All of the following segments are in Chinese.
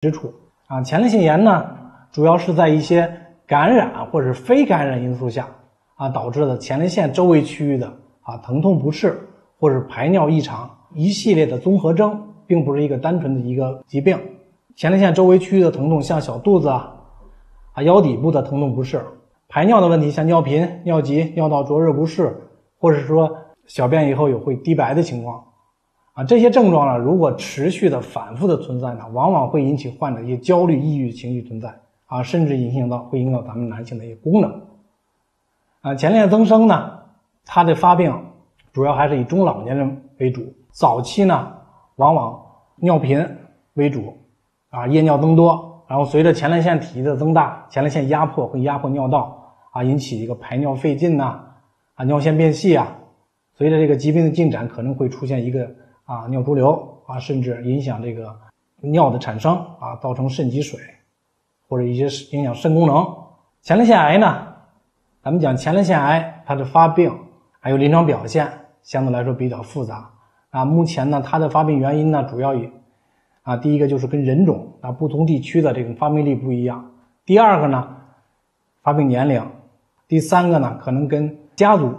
之处啊。前列腺炎呢，主要是在一些感染或者非感染因素下啊导致的前列腺周围区域的啊疼痛不适或者排尿异常一系列的综合征，并不是一个单纯的一个疾病。前列腺周围区域的疼痛，像小肚子啊啊腰底部的疼痛不适，排尿的问题，像尿频、尿急、尿道灼热不适，或者说小便以后有会滴白的情况。啊，这些症状呢，如果持续的、反复的存在呢，往往会引起患者一些焦虑、抑郁情绪存在啊，甚至影响到会影响到咱们男性的一些功能。啊，前列腺增生呢，它的发病主要还是以中老年人为主，早期呢，往往尿频为主，啊，夜尿增多，然后随着前列腺体积的增大，前列腺压迫会压迫尿道啊，引起一个排尿费劲呐，啊，尿线变细啊，随着这个疾病的进展，可能会出现一个。啊，尿潴留啊，甚至影响这个尿的产生啊，造成肾积水，或者一些影响肾功能。前列腺癌呢，咱们讲前列腺癌，它的发病还有临床表现相对来说比较复杂啊。目前呢，它的发病原因呢，主要以啊，第一个就是跟人种啊不同地区的这种发病率不一样。第二个呢，发病年龄。第三个呢，可能跟家族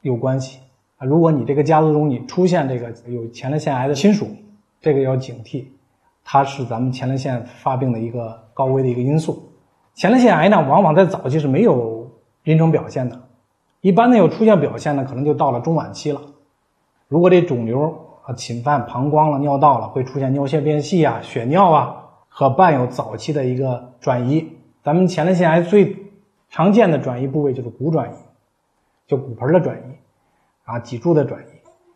有关系。啊，如果你这个家族中你出现这个有前列腺癌的亲属，这个要警惕，它是咱们前列腺发病的一个高危的一个因素。前列腺癌呢，往往在早期是没有临床表现的，一般呢有出现表现呢，可能就到了中晚期了。如果这肿瘤啊侵犯膀胱了、尿道了，会出现尿线变细啊、血尿啊，和伴有早期的一个转移。咱们前列腺癌最常见的转移部位就是骨转移，就骨盆的转移。啊，脊柱的转移，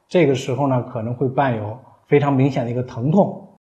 这个时候呢可能会伴有非常明显的一个疼痛。